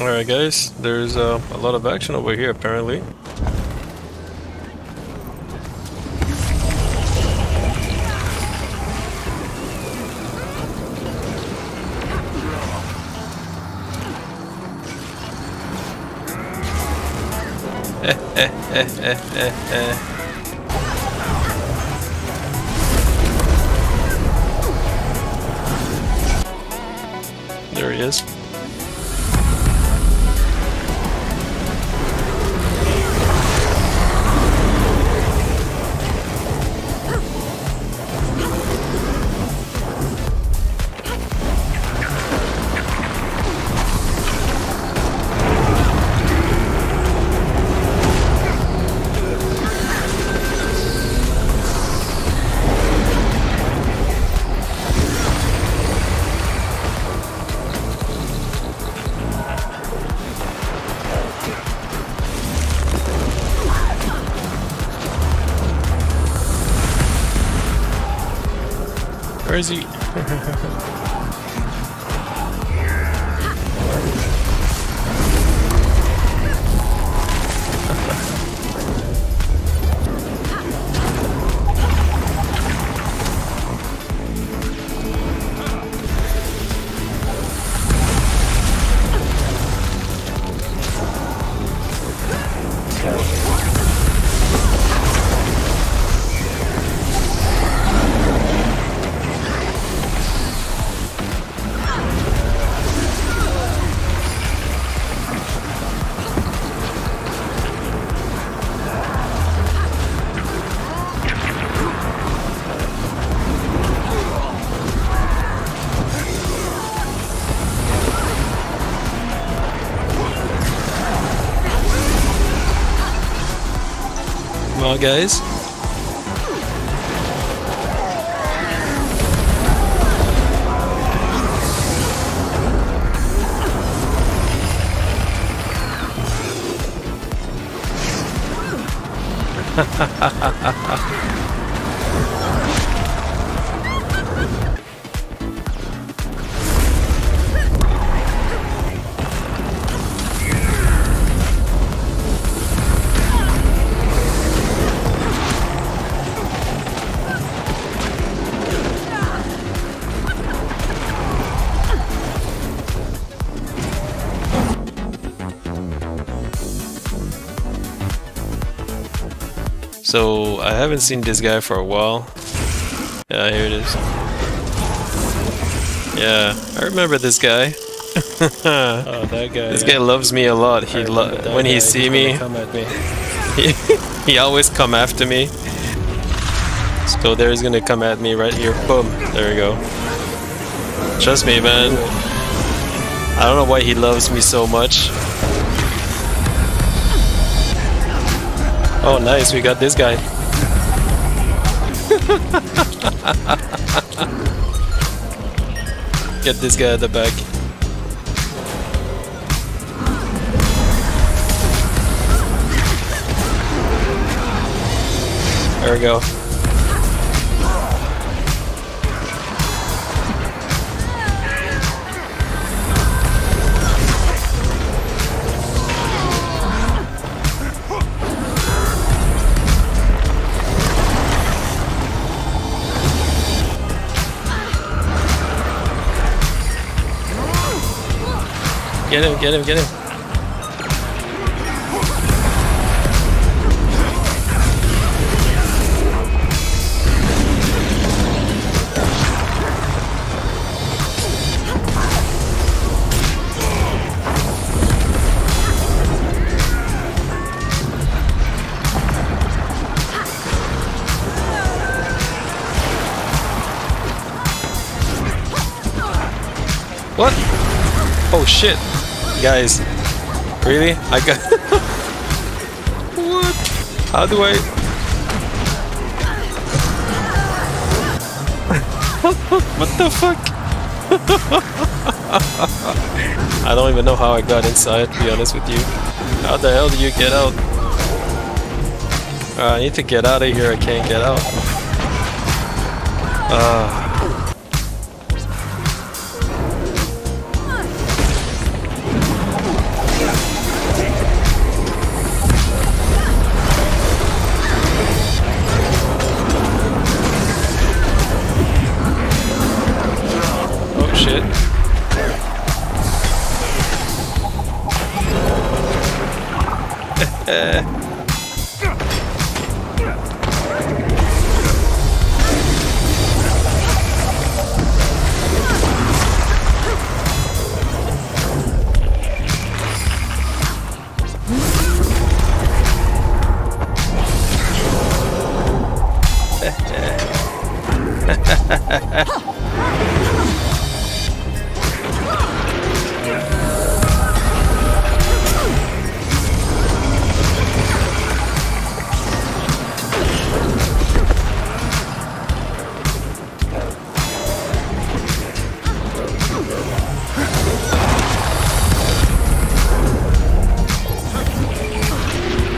Alright guys, there's uh, a lot of action over here apparently. there he is. Where is he? On guys. So I haven't seen this guy for a while. Yeah, here it is. Yeah, I remember this guy. Oh, that guy. This yeah. guy loves me a lot. He lo when guy. he see me, come at me. he, he always come after me. So there he's gonna come at me right here. Boom. There we go. Trust me, man. I don't know why he loves me so much. Oh, nice. We got this guy. Get this guy at the back. There we go. Get him, get him, get him. What? Oh shit. Guys. Really? I got What? How do I What the fuck? I don't even know how I got inside, to be honest with you. How the hell do you get out? Uh, I need to get out of here, I can't get out. Ah.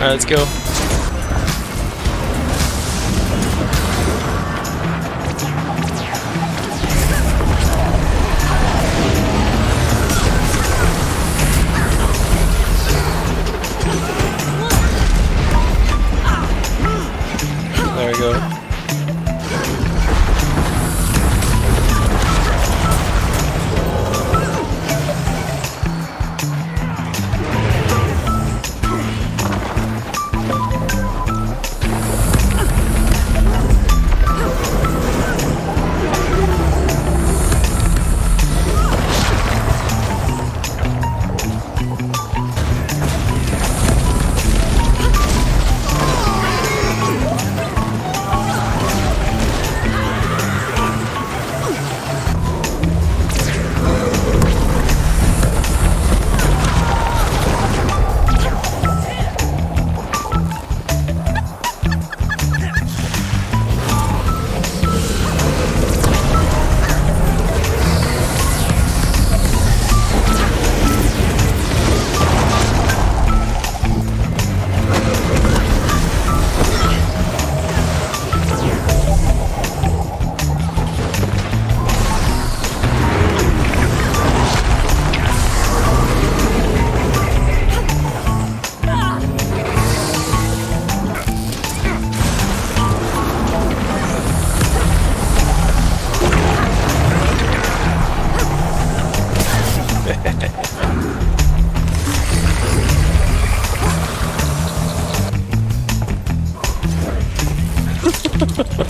Alright, let's go. There we go.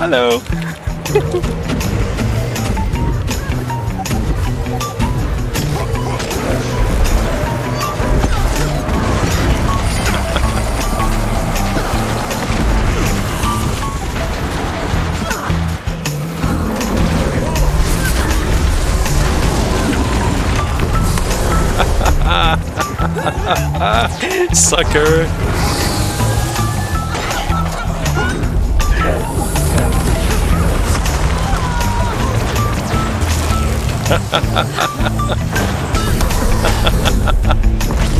Hello. Sucker.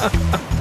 ha ha ha